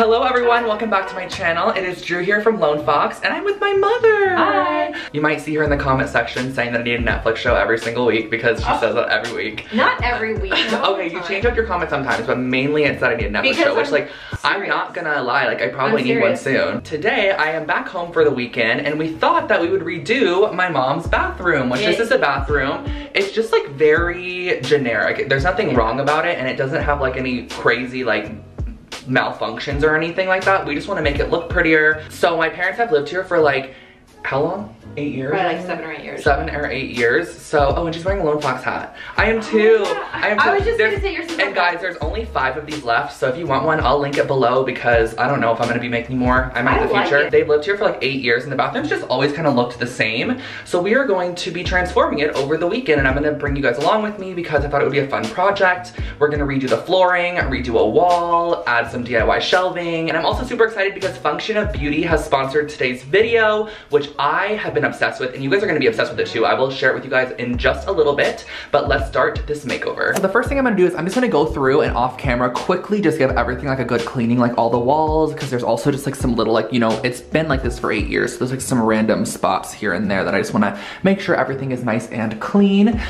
Hello everyone, welcome back to my channel. It is Drew here from Lone Fox and I'm with my mother. Hi. You might see her in the comment section saying that I need a Netflix show every single week because she Oh. says that every week. Oh, not every week. no okay, you change up your comments sometimes, but mainly it's that I need a Netflix Because show, which I'm like, I'm not gonna lie, like I probably I'm need one soon. Today, I am back home for the weekend and we thought that we would redo my mom's bathroom, which this It- is a bathroom. It's just like very generic. There's nothing wrong about it and it doesn't have like any crazy like malfunctions or anything like that. We just want to make it look prettier. So my parents have lived here for like, how long? Eight years? Probably like seven or eight years. Seven or eight years. So, oh, and she's wearing a Lone Fox hat. I am too. Oh, yeah. I am I too. was just There's- gonna say you're And guys, there's only five of these left. So if you want one, I'll link it below because I don't know if I'm gonna be making more. I might in the like future. it. They've lived here for like eight years and the bathrooms just always kind of looked the same. So we are going to be transforming it over the weekend and I'm gonna bring you guys along with me because I thought it would be a fun project. We're gonna redo the flooring, redo a wall, add some DIY shelving. And I'm also super excited because Function of Beauty has sponsored today's video, which I have been obsessed with and you guys are gonna be obsessed with it too. I will share it with you guys in just a little bit, but let's start this makeover. So The first thing I'm gonna do is I'm just gonna go through and off camera quickly just give everything like a good cleaning, like all the walls, because there's also just like some little like, you know, it's been like this for eight years. So there's like some random spots here and there that I just wanna make sure everything is nice and clean.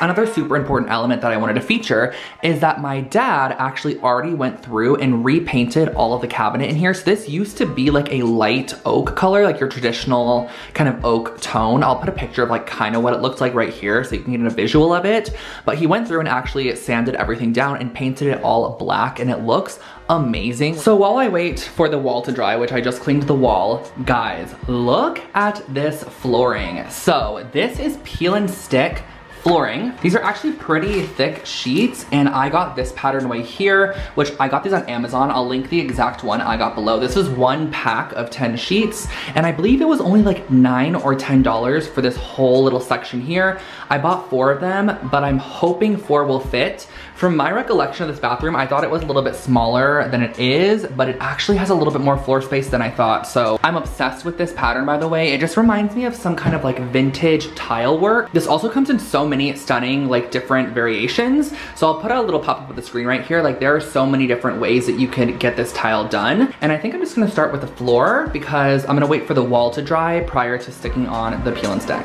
Another super important element that I wanted to feature is that my dad actually already went through and repainted all of the cabinet in here. So this used to be like a light oak color, like your traditional kind of oak tone. I'll put a picture of like kind of what it looked like right here so you can get a visual of it. But he went through and actually sanded everything down and painted it all black and it looks amazing. So while I wait for the wall to dry, which I just cleaned the wall, guys, look at this flooring. So this is peel and stick flooring. These are actually pretty thick sheets and I got this pattern right here, which I got these on Amazon. I'll link the exact one I got below. This is one pack of 10 sheets and I believe it was only like nine or $10 for this whole little section here. I bought four of them, but I'm hoping four will fit. From my recollection of this bathroom, I thought it was a little bit smaller than it is, but it actually has a little bit more floor space than I thought. So I'm obsessed with this pattern, by the way. It just reminds me of some kind of like vintage tile work. This also comes in so many stunning, like different variations. So I'll put a little pop-up of the screen right here. Like there are so many different ways that you can get this tile done. And I think I'm just gonna start with the floor because I'm gonna wait for the wall to dry prior to sticking on the peel and stick.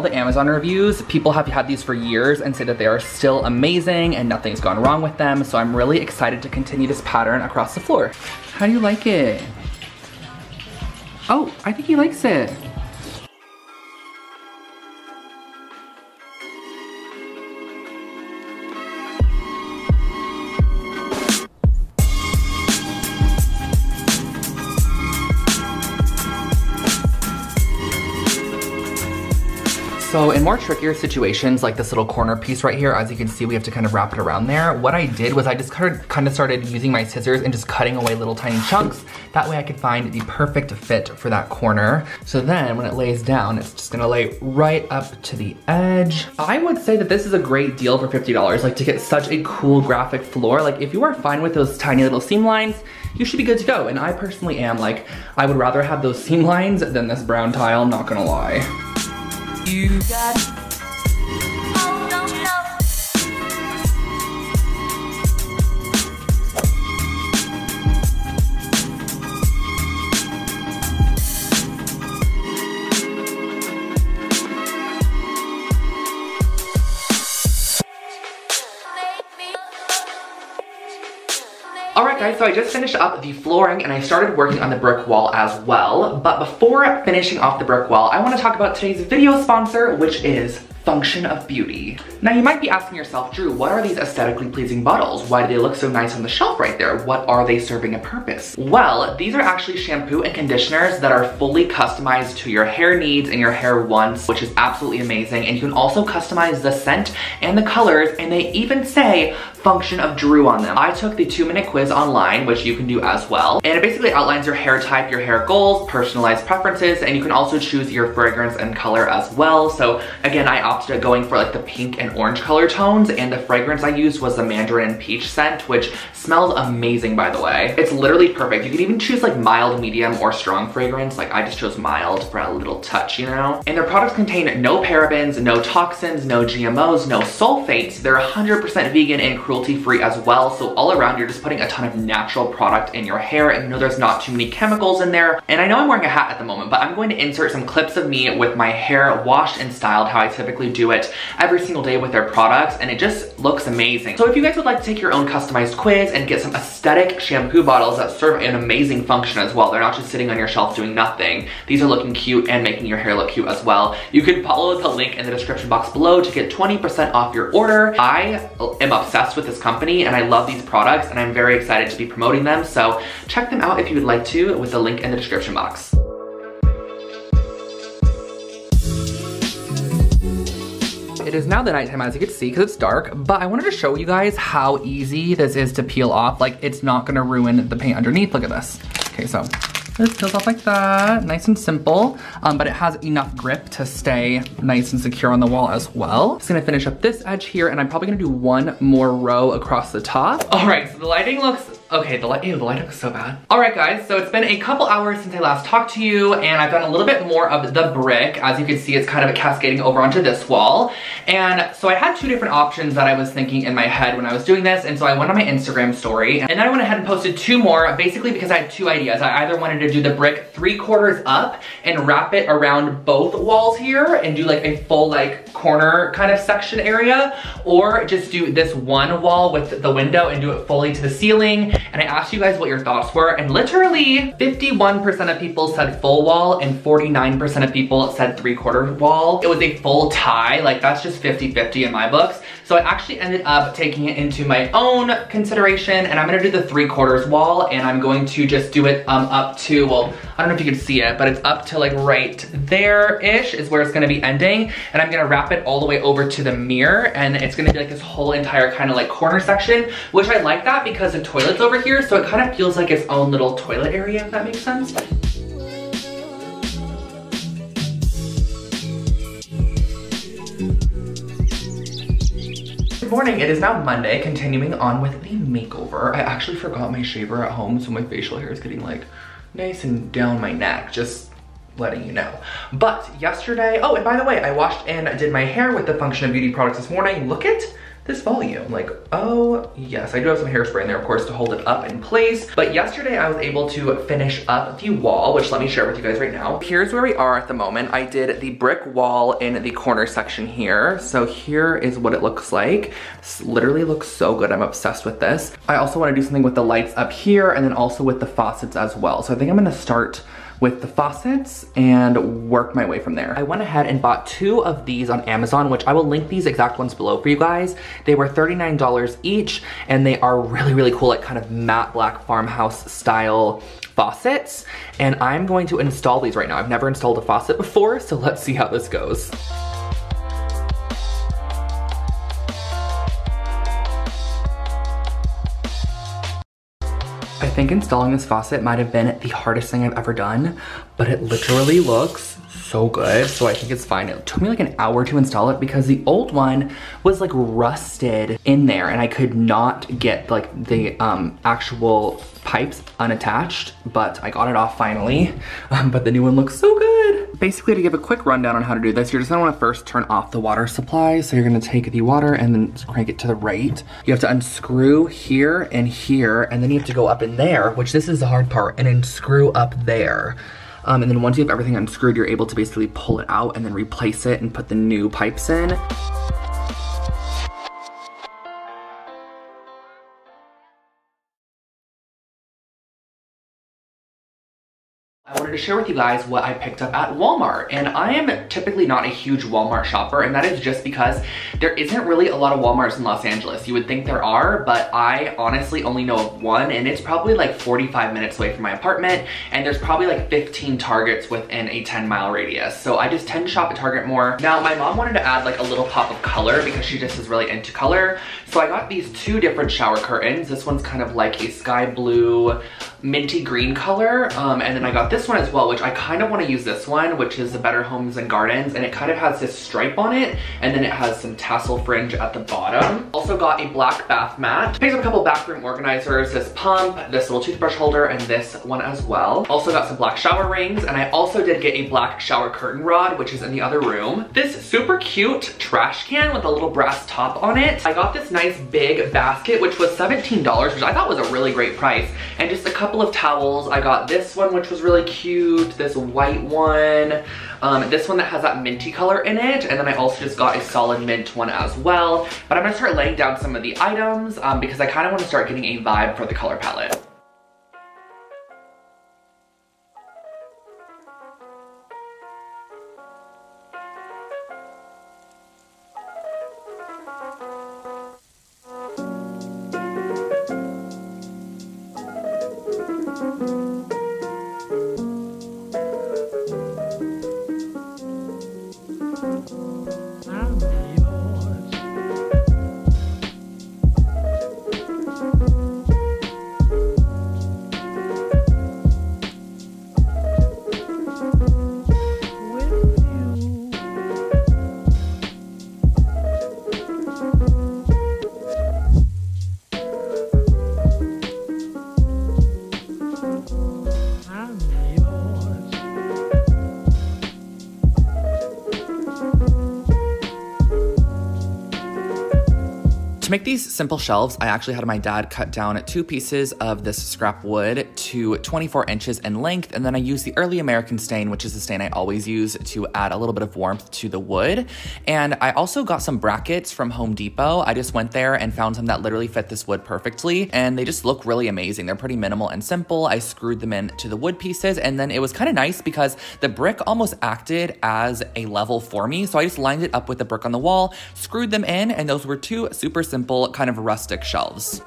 All the Amazon reviews, people have had these for years and say that they are still amazing and nothing's gone wrong with them. So I'm really excited to continue this pattern across the floor. How do you like it? Oh, I think he likes it. So in more trickier situations, like this little corner piece right here, as you can see, we have to kind of wrap it around there. What I did was I just kind of started using my scissors and just cutting away little tiny chunks. That way I could find the perfect fit for that corner. So then when it lays down, it's just gonna lay right up to the edge. I would say that this is a great deal for $50, like to get such a cool graphic floor. Like if you are fine with those tiny little seam lines, you should be good to go. And I personally am, like, I would rather have those seam lines than this brown tile, not gonna lie. You got. So I just finished up the flooring and I started working on the brick wall as well. But before finishing off the brick wall, I want to talk about today's video sponsor, which is Function of Beauty. Now you might be asking yourself, Drew, what are these aesthetically pleasing bottles? Why do they look so nice on the shelf right there? What are they serving a purpose? Well, these are actually shampoo and conditioners that are fully customized to your hair needs and your hair wants, which is absolutely amazing. And you can also customize the scent and the colors, and they even say function of Drew on them. I took the two minute quiz online, which you can do as well. And it basically outlines your hair type, your hair goals, personalized preferences, and you can also choose your fragrance and color as well. So again, I opted at going for like the pink and orange color tones, and the fragrance I used was the mandarin peach scent, which smells amazing by the way. It's literally perfect. You can even choose like mild, medium, or strong fragrance. Like I just chose mild for a little touch, you know? And their products contain no parabens, no toxins, no GMOs, no sulfates. They're 100% vegan and cruelty-free as well. So all around, you're just putting a ton of natural product in your hair and you know there's not too many chemicals in there. And I know I'm wearing a hat at the moment, but I'm going to insert some clips of me with my hair washed and styled how I typically do it every single day with their products. And it just looks amazing. So if you guys would like to take your own customized quiz and get some aesthetic shampoo bottles that serve an amazing function as well, they're not just sitting on your shelf doing nothing. These are looking cute and making your hair look cute as well. You can follow the link in the description box below to get 20% off your order. I am obsessed with this company and I love these products and I'm very excited to be promoting them. So check them out if you would like to with the link in the description box. It is now the nighttime as you can see because it's dark, but I wanted to show you guys how easy this is to peel off. Like it's not gonna ruin the paint underneath. Look at this. Okay, so it peels off like that, nice and simple, um, but it has enough grip to stay nice and secure on the wall as well. Just gonna finish up this edge here, and I'm probably gonna do one more row across the top. All right, so the lighting looks Okay, the light, ew, the lighting looks so bad. All right, guys, so it's been a couple hours since I last talked to you, and I've done a little bit more of the brick. As you can see, it's kind of cascading over onto this wall. And so I had two different options that I was thinking in my head when I was doing this, and so I went on my Instagram story, and then I went ahead and posted two more, basically because I had two ideas. I either wanted to do the brick three quarters up and wrap it around both walls here and do like a full like corner kind of section area, or just do this one wall with the window and do it fully to the ceiling and I asked you guys what your thoughts were and literally 51% of people said full wall and 49% of people said three quarter wall. It was a full tie, like that's just 50-50 in my books. So I actually ended up taking it into my own consideration and I'm gonna do the three quarters wall and I'm going to just do it um, up to, well, I don't know if you can see it, but it's up to like right there-ish is where it's gonna be ending. And I'm gonna wrap it all the way over to the mirror and it's gonna be like this whole entire kind of like corner section, which I like that because the toilet's over here, so it kind of feels like its own little toilet area, if that makes sense. Morning, it is now Monday, continuing on with the makeover. I actually forgot my shaver at home, so my facial hair is getting like nice and down my neck, just letting you know. But yesterday, oh, and by the way, I washed and did my hair with the Function of Beauty products this morning. Look at this volume. Like, oh yes, I do have some hairspray in there, of course, to hold it up in place. But yesterday I was able to finish up the wall, which let me share with you guys right now. Here's where we are at the moment. I did the brick wall in the corner section here. So here is what it looks like. This literally looks so good. I'm obsessed with this. I also wanna do something with the lights up here and then also with the faucets as well. So I think I'm gonna start with the faucets and work my way from there. I went ahead and bought two of these on Amazon, which I will link these exact ones below for you guys. They were $39 each and they are really, really cool, like kind of matte black farmhouse style faucets. And I'm going to install these right now. I've never installed a faucet before, so let's see how this goes. Think installing this faucet might have been the hardest thing I've ever done, but it literally looks so good. So I think it's fine. It took me like an hour to install it because the old one was like rusted in there and I could not get like the um, actual pipes unattached, but I got it off finally. Um, but the new one looks so good. Basically to give a quick rundown on how to do this, you're just gonna wanna first turn off the water supply. So you're gonna take the water and then crank it to the right. You have to unscrew here and here, and then you have to go up in there, which this is the hard part, and then screw up there. Um, and then once you have everything unscrewed, you're able to basically pull it out and then replace it and put the new pipes in. Share with you guys what I picked up at Walmart. And I am typically not a huge Walmart shopper, and that is just because there isn't really a lot of Walmarts in Los Angeles. You would think there are, but I honestly only know of one, and it's probably like 45 minutes away from my apartment, and there's probably like 15 Targets within a 10 mile radius. So I just tend to shop at Target more. Now, my mom wanted to add like a little pop of color because she just is really into color. So I got these two different shower curtains. This one's kind of like a sky blue, minty green color. Um, and then I got this one as well, which I kind of want to use this one, which is the Better Homes and Gardens. And it kind of has this stripe on it. And then it has some tassel fringe at the bottom. Also got a black bath mat. Picked up a couple bathroom organizers, this pump, this little toothbrush holder, and this one as well. Also got some black shower rings. And I also did get a black shower curtain rod, which is in the other room. This super cute trash can with a little brass top on it. I got this nice big basket, which was $17, which I thought was a really great price. And just a couple couple of towels. I got this one, which was really cute, this white one, um, this one that has that minty color in it, and then I also just got a solid mint one as well. But I'm gonna start laying down some of the items um, because I kind of want to start getting a vibe for the color palette. To make these simple shelves, I actually had my dad cut down two pieces of this scrap wood to 24 inches in length, and then I used the early American stain, which is the stain I always use to add a little bit of warmth to the wood. And I also got some brackets from Home Depot. I just went there and found some that literally fit this wood perfectly, and they just look really amazing. They're pretty minimal and simple. I screwed them in to the wood pieces, and then it was kind of nice because the brick almost acted as a level for me. So I just lined it up with the brick on the wall, screwed them in, and those were two super simple simple, kind of rustic shelves.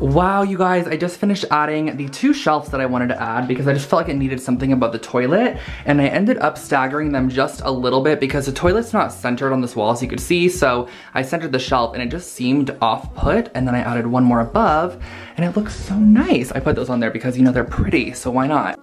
Wow, you guys, I just finished adding the two shelves that I wanted to add because I just felt like it needed something above the toilet and I ended up staggering them just a little bit because the toilet's not centered on this wall as you could see, so I centered the shelf and it just seemed off-put and then I added one more above and it looks so nice. I put those on there because, you know, they're pretty, so why not?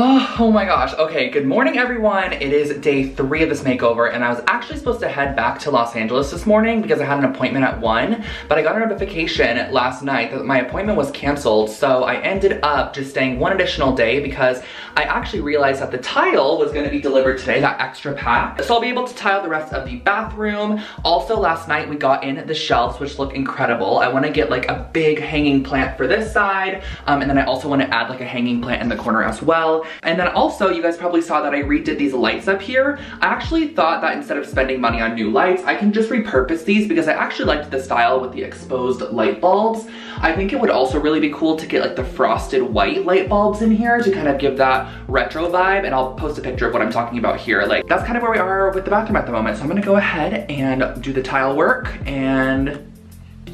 Oh, oh, my gosh. Okay, good morning everyone. It is day three of this makeover and I was actually supposed to head back to Los Angeles this morning because I had an appointment at one, but I got a notification last night that my appointment was canceled. So I ended up just staying one additional day because I actually realized that the tile was gonna be delivered today, that extra pack. So I'll be able to tile the rest of the bathroom. Also last night we got in the shelves, which look incredible. I wanna get like a big hanging plant for this side. Um, and then I also wanna add like a hanging plant in the corner as well. And then also, you guys probably saw that I redid these lights up here. I actually thought that instead of spending money on new lights, I can just repurpose these because I actually liked the style with the exposed light bulbs. I think it would also really be cool to get like the frosted white light bulbs in here to kind of give that retro vibe. And I'll post a picture of what I'm talking about here. Like that's kind of where we are with the bathroom at the moment. So I'm gonna go ahead and do the tile work and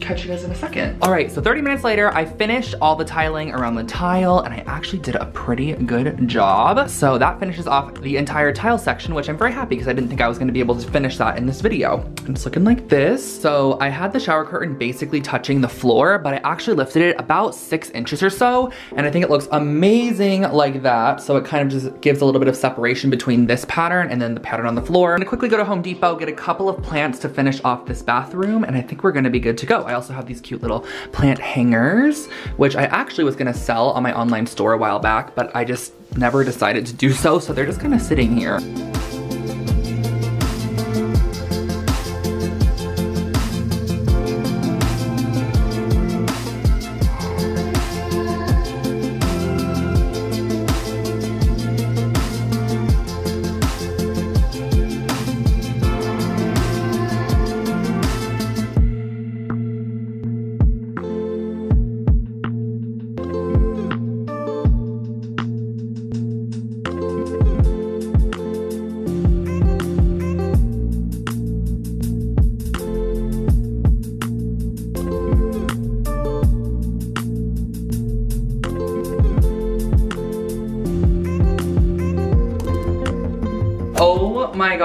catch you guys in a second. All right, so 30 minutes later, I finished all the tiling around the tile and I actually did a pretty good job. So that finishes off the entire tile section, which I'm very happy because I didn't think I was gonna be able to finish that in this video. It's looking like this. So I had the shower curtain basically touching the floor, but I actually lifted it about six inches or so. And I think it looks amazing like that. So it kind of just gives a little bit of separation between this pattern and then the pattern on the floor. I'm gonna quickly go to Home Depot, get a couple of plants to finish off this bathroom, and I think we're gonna be good to go. I also have these cute little plant hangers, which I actually was gonna sell on my online store a while back, but I just never decided to do so, so they're just kind of sitting here.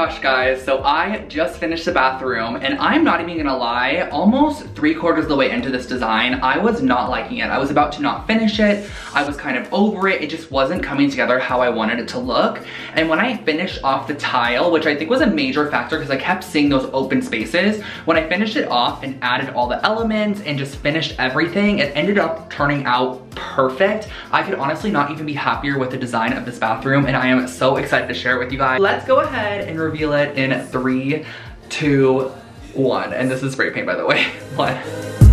Gosh, guys. So I just finished the bathroom and I'm not even gonna lie, almost three quarters of the way into this design, I was not liking it. I was about to not finish it. I was kind of over it. It just wasn't coming together how I wanted it to look. And when I finished off the tile, which I think was a major factor because I kept seeing those open spaces, when I finished it off and added all the elements and just finished everything, it ended up turning out perfect. I could honestly not even be happier with the design of this bathroom and I am so excited to share it with you guys. Let's go ahead and reveal it in three, two, one. And this is spray paint by the way. One.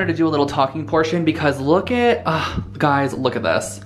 Wanted to do a little talking portion because look at, uh, guys, look at this.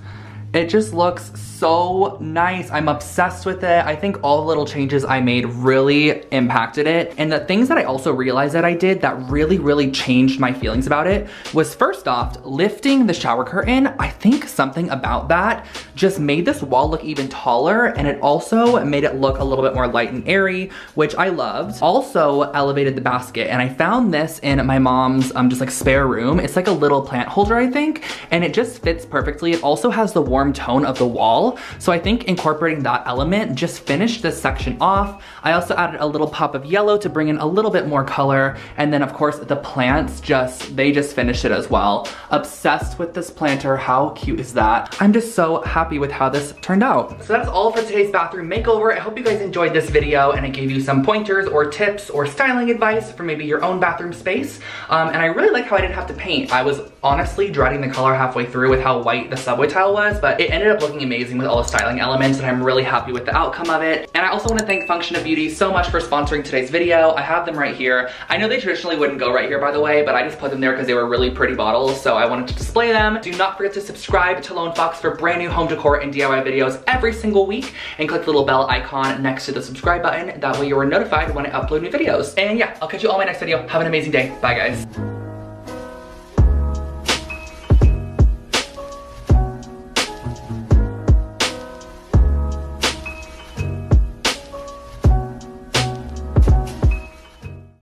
It just looks so nice. I'm obsessed with it. I think all the little changes I made really impacted it. And the things that I also realized that I did that really, really changed my feelings about it was first off, lifting the shower curtain. I think something about that just made this wall look even taller and it also made it look a little bit more light and airy, which I loved. Also elevated the basket and I found this in my mom's um, just like spare room. It's like a little plant holder, I think, and it just fits perfectly. It also has the warm tone of the wall so I think incorporating that element just finished this section off. I also added a little pop of yellow to bring in a little bit more color. And then of course the plants just, they just finished it as well. Obsessed with this planter, how cute is that? I'm just so happy with how this turned out. So that's all for today's bathroom makeover. I hope you guys enjoyed this video and it gave you some pointers or tips or styling advice for maybe your own bathroom space. Um, and I really like how I didn't have to paint. I was honestly dreading the color halfway through with how white the subway tile was, but it ended up looking amazing with all the styling elements and I'm really happy with the outcome of it. And I also wanna thank Function of Beauty so much for sponsoring today's video. I have them right here. I know they traditionally wouldn't go right here by the way, but I just put them there because they were really pretty bottles, so I wanted to display them. Do not forget to subscribe to Lone Fox for brand new home decor and DIY videos every single week and click the little bell icon next to the subscribe button. That way you are notified when I upload new videos. And yeah, I'll catch you all in my next video. Have an amazing day. Bye guys.